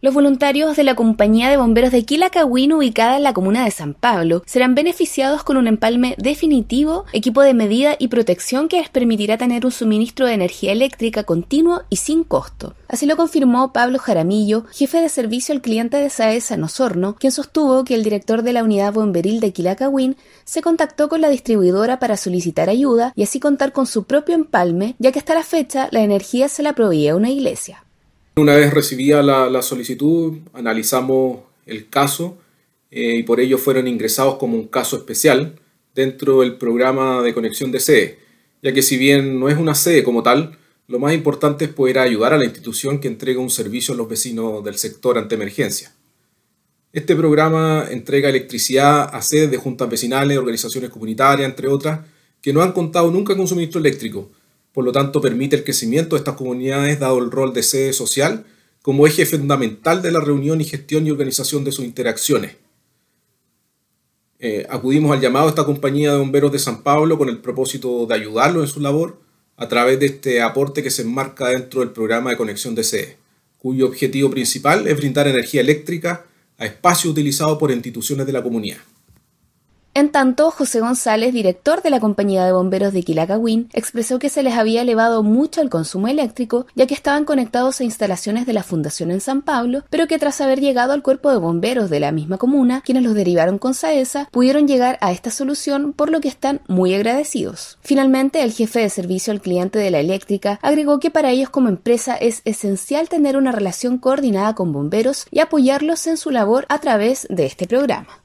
Los voluntarios de la compañía de bomberos de Quilacagüín, ubicada en la comuna de San Pablo, serán beneficiados con un empalme definitivo, equipo de medida y protección que les permitirá tener un suministro de energía eléctrica continuo y sin costo. Así lo confirmó Pablo Jaramillo, jefe de servicio al cliente de SAESA en Osorno, quien sostuvo que el director de la unidad bomberil de Quilacagüín se contactó con la distribuidora para solicitar ayuda y así contar con su propio empalme, ya que hasta la fecha la energía se la proveía una iglesia. Una vez recibida la, solicitud, analizamos el caso eh, y por ello fueron ingresados como un caso especial dentro del programa de conexión de sede, ya que si bien no es una sede como tal, lo más importante es poder ayudar a la institución que entrega un servicio a los vecinos del sector ante emergencia. Este programa entrega electricidad a sedes de juntas vecinales, organizaciones comunitarias, entre otras, que no han contado nunca con suministro eléctrico, por lo tanto permite el crecimiento de estas comunidades dado el rol de sede social como eje fundamental de la reunión y gestión y organización de sus interacciones. Eh, acudimos al llamado de esta compañía de bomberos de San Pablo con el propósito de ayudarlos en su labor a través de este aporte que se enmarca dentro del programa de conexión de sede, cuyo objetivo principal es brindar energía eléctrica a espacios utilizados por instituciones de la comunidad. En tanto, José González, director de la compañía de bomberos de Quilacagüín, expresó que se les había elevado mucho el consumo eléctrico, ya que estaban conectados a instalaciones de la Fundación en San Pablo, pero que tras haber llegado al cuerpo de bomberos de la misma comuna, quienes los derivaron con Saesa, pudieron llegar a esta solución, por lo que están muy agradecidos. Finalmente, el jefe de servicio al cliente de la eléctrica agregó que para ellos como empresa es esencial tener una relación coordinada con bomberos y apoyarlos en su labor a través de este programa.